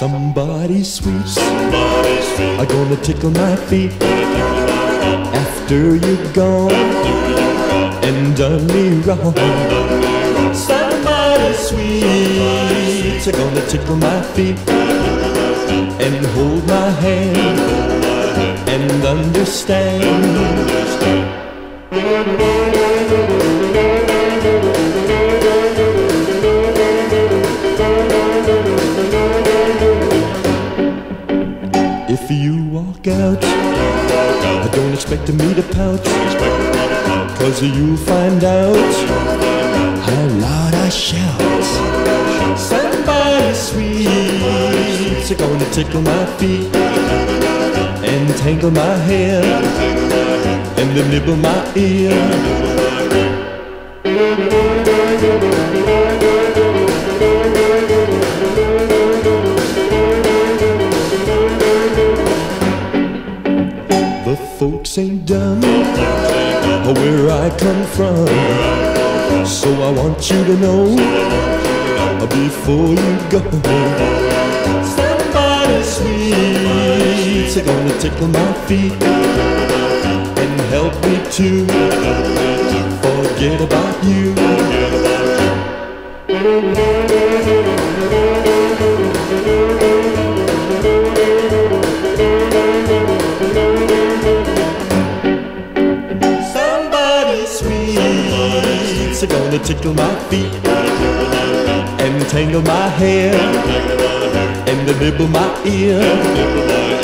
Somebody sweet Somebody sweet. are gonna tickle my feet after you're gone and done me wrong. Somebody sweet are gonna tickle my feet and hold my hand and understand. If you walk out, I don't expect to pout. Cause you'll find out how loud I shout. Somebody sweet's gonna tickle my feet and tangle my hair and then nibble my ear. Folks ain't dumb where I come from. So I want you to know before you go. Somebody sweet's gonna tickle my feet and help me to forget about you. Sweet's gonna tickle my feet and tangle my hair and nibble my ear.